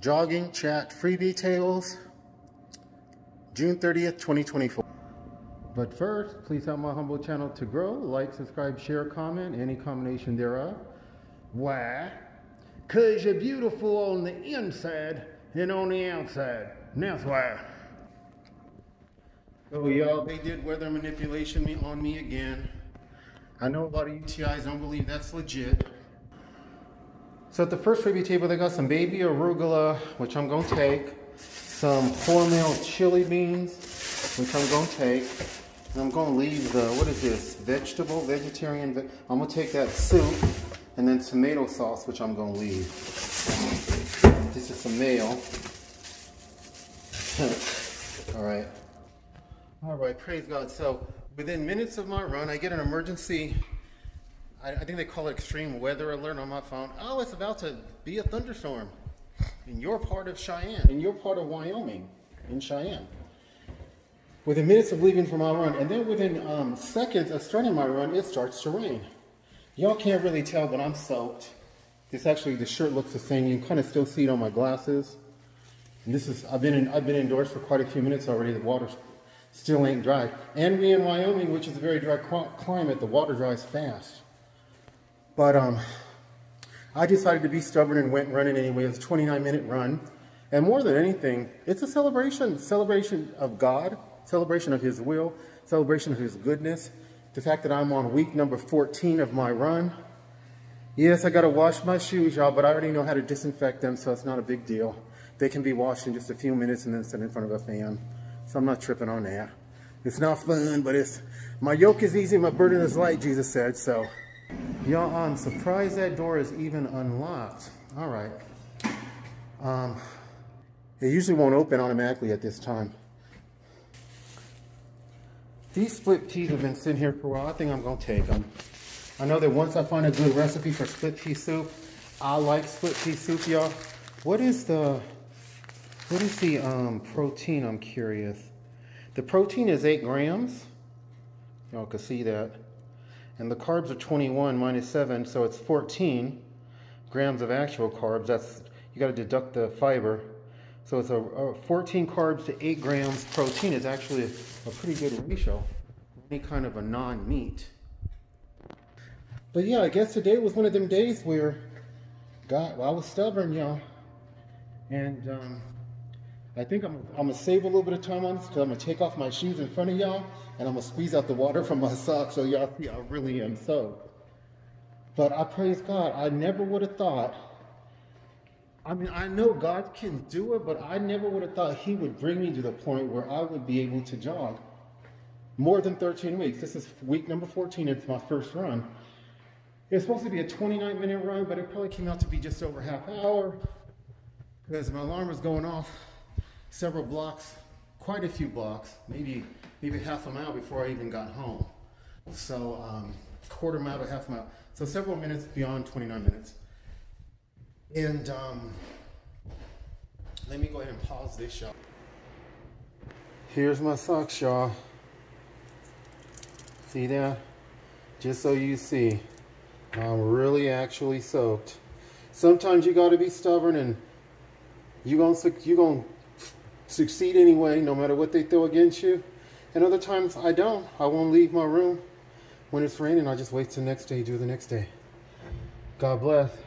Jogging Chat Freebie Tables, June 30th, 2024. But first, please help my humble channel to grow. Like, subscribe, share, comment, any combination thereof. Why? Cause you're beautiful on the inside and on the outside. That's why. So y'all, they did weather manipulation me on me again. I know a lot of you TIs don't believe that's legit. So at the first freebie table, they got some baby arugula, which I'm gonna take, some Hormel chili beans, which I'm gonna take, and I'm gonna leave the, what is this, vegetable, vegetarian, I'm gonna take that soup, and then tomato sauce, which I'm gonna leave. This is some mayo. All right. All right, praise God. So within minutes of my run, I get an emergency I, I, think they call it extreme weather alert on my phone. Oh, it's about to be a thunderstorm in your part of Cheyenne, in your part of Wyoming, in Cheyenne. Within minutes of leaving for my run, and then within um, seconds of starting my run, it starts to rain. Y'all can't really tell, but I'm soaked. This actually, the shirt looks the same. You can kind of still see it on my glasses. And this is, I've been in, I've been indoors for quite a few minutes already. The water still ain't dry. And we in Wyoming, which is a very dry climate, the water dries fast. But um, I decided to be stubborn and went running anyway. It's a 29 minute run. And more than anything, it's a celebration, celebration of God, celebration of his will, celebration of his goodness. The fact that I'm on week number 14 of my run. Yes, I gotta wash my shoes, y'all, but I already know how to disinfect them, so it's not a big deal. They can be washed in just a few minutes and then set in front of a fan. So I'm not tripping on that. It's not fun, but it's, my yoke is easy, my burden is light, Jesus said, so. Y'all, I'm surprised that door is even unlocked. All right. Um, it usually won't open automatically at this time. These split peas have been sitting here for a while. I think I'm going to take them. I know that once I find a good recipe for split pea soup, I like split pea soup, y'all. What is the, what is the um, protein? I'm curious. The protein is 8 grams. Y'all can see that. And the carbs are 21 minus 7, so it's 14 grams of actual carbs. That's You got to deduct the fiber. So it's a, a, 14 carbs to 8 grams protein is actually a, a pretty good ratio. Any kind of a non-meat. But yeah, I guess today was one of them days where God, well, I was stubborn, y'all. And um, I think I'm, I'm gonna save a little bit of time on this because I'm gonna take off my shoes in front of y'all and I'm gonna squeeze out the water from my socks so y'all see I really am soaked. But I praise God, I never would have thought, I mean, I know God can do it, but I never would have thought he would bring me to the point where I would be able to jog more than 13 weeks. This is week number 14, it's my first run. It's supposed to be a 29 minute run, but it probably came out to be just over half hour because my alarm was going off several blocks, quite a few blocks, maybe maybe half a mile before I even got home. So um, quarter mile to half a mile. So several minutes beyond 29 minutes. And um, let me go ahead and pause this shot. Here's my socks, y'all. See that? Just so you see, I'm really actually soaked. Sometimes you gotta be stubborn and you gonna you gonna succeed anyway, no matter what they throw against you. And other times I don't. I won't leave my room. When it's raining, I just wait till next day, do the next day. God bless.